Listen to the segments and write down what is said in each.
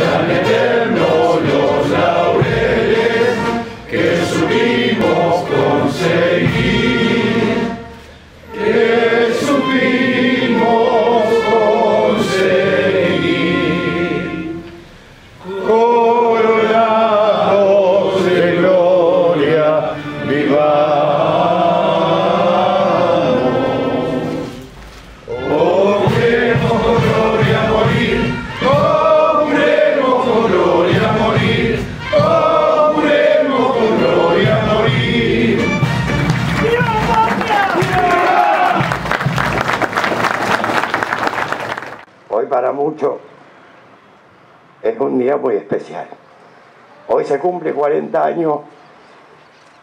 Shabbat Muchos es un día muy especial. Hoy se cumple 40 años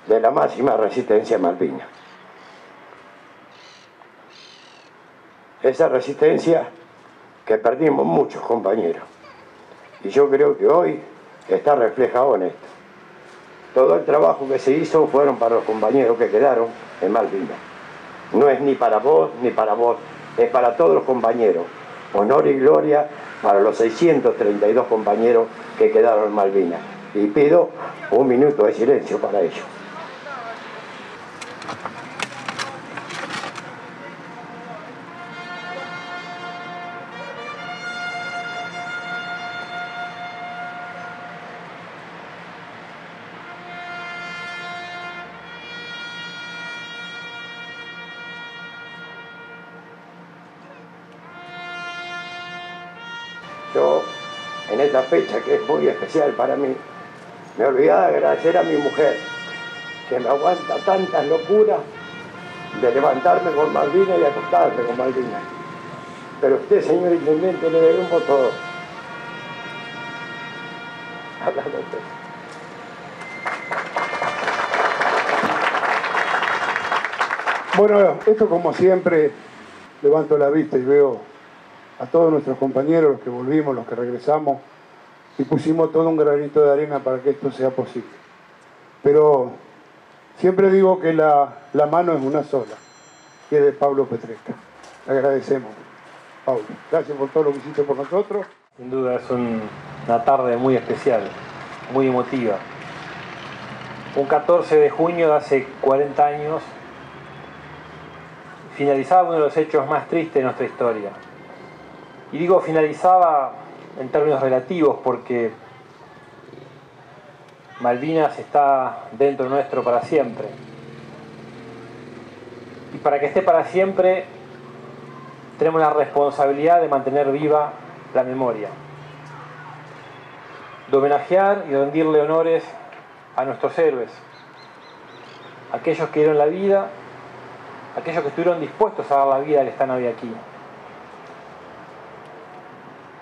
de la máxima resistencia en Malvinas. Esa resistencia que perdimos muchos compañeros. Y yo creo que hoy está reflejado en esto. Todo el trabajo que se hizo fueron para los compañeros que quedaron en Malvinas. No es ni para vos ni para vos, es para todos los compañeros. Honor y gloria para los 632 compañeros que quedaron en Malvinas. Y pido un minuto de silencio para ellos. Yo, en esta fecha que es muy especial para mí, me olvidaba de agradecer a mi mujer, que me aguanta tantas locuras de levantarme con Malvinas y acostarme con Malvinas. Pero usted, señor intendente, le debemos todo. Háblame usted. Bueno, esto como siempre, levanto la vista y veo a todos nuestros compañeros, los que volvimos, los que regresamos, y pusimos todo un granito de arena para que esto sea posible. Pero siempre digo que la, la mano es una sola, que es de Pablo Petresca. Le agradecemos, Pablo. Gracias por todo lo que hiciste por nosotros. Sin duda es un- una tarde muy especial, muy emotiva. Un 14 de junio de hace 40 años finalizaba uno de los hechos más tristes de nuestra historia. Y digo finalizaba en términos relativos porque Malvinas está dentro nuestro para siempre. Y para que esté para siempre tenemos la responsabilidad de mantener viva la memoria, de homenajear y rendirle honores a nuestros héroes, aquellos que dieron la vida, aquellos que estuvieron dispuestos a dar la vida que están hoy aquí.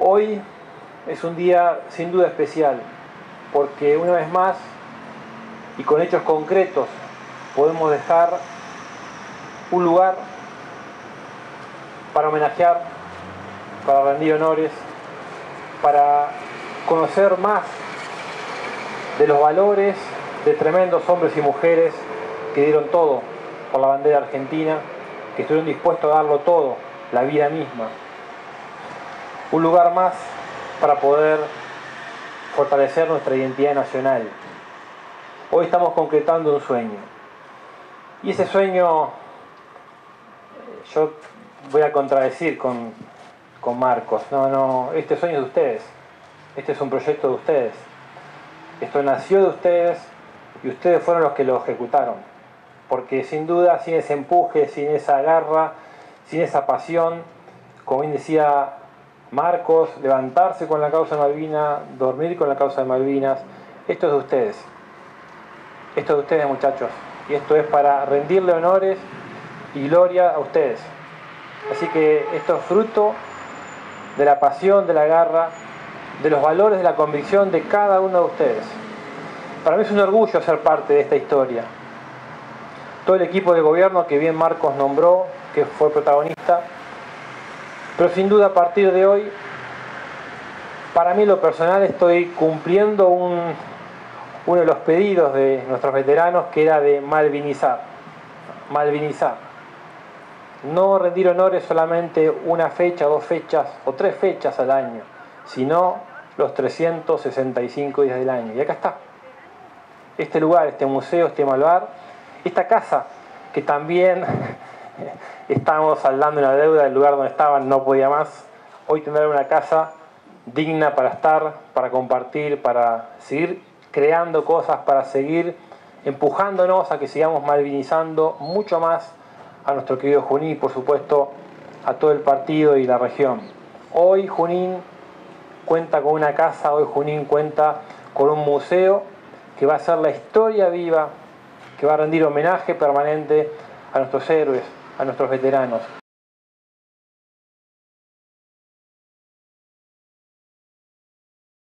Hoy es un día sin duda especial, porque una vez más y con hechos concretos podemos dejar un lugar para homenajear, para rendir honores, para conocer más de los valores de tremendos hombres y mujeres que dieron todo por la bandera argentina, que estuvieron dispuestos a darlo todo, la vida misma. Un lugar más para poder fortalecer nuestra identidad nacional. Hoy estamos concretando un sueño. Y ese sueño, eh, yo voy a contradecir con, con Marcos. No, no, este sueño es de ustedes. Este es un proyecto de ustedes. Esto nació de ustedes y ustedes fueron los que lo ejecutaron. Porque sin duda, sin ese empuje, sin esa garra, sin esa pasión, como bien decía Marcos, levantarse con la causa de Malvinas, dormir con la causa de Malvinas, esto es de ustedes. Esto es de ustedes, muchachos. Y esto es para rendirle honores y gloria a ustedes. Así que esto es fruto de la pasión, de la garra, de los valores, de la convicción de cada uno de ustedes. Para mí es un orgullo ser parte de esta historia. Todo el equipo de gobierno que bien Marcos nombró, que fue protagonista, pero sin duda a partir de hoy, para mí lo personal estoy cumpliendo un, uno de los pedidos de nuestros veteranos que era de malvinizar. Malvinizar. No rendir honores solamente una fecha, dos fechas o tres fechas al año, sino los 365 días del año. Y acá está. Este lugar, este museo, este malvar, esta casa que también estábamos saldando una deuda del lugar donde estaban, no podía más. Hoy tendrán una casa digna para estar, para compartir, para seguir creando cosas, para seguir empujándonos a que sigamos malvinizando mucho más a nuestro querido Junín y por supuesto a todo el partido y la región. Hoy Junín cuenta con una casa, hoy Junín cuenta con un museo que va a ser la historia viva, que va a rendir homenaje permanente a nuestros héroes, a nuestros veteranos.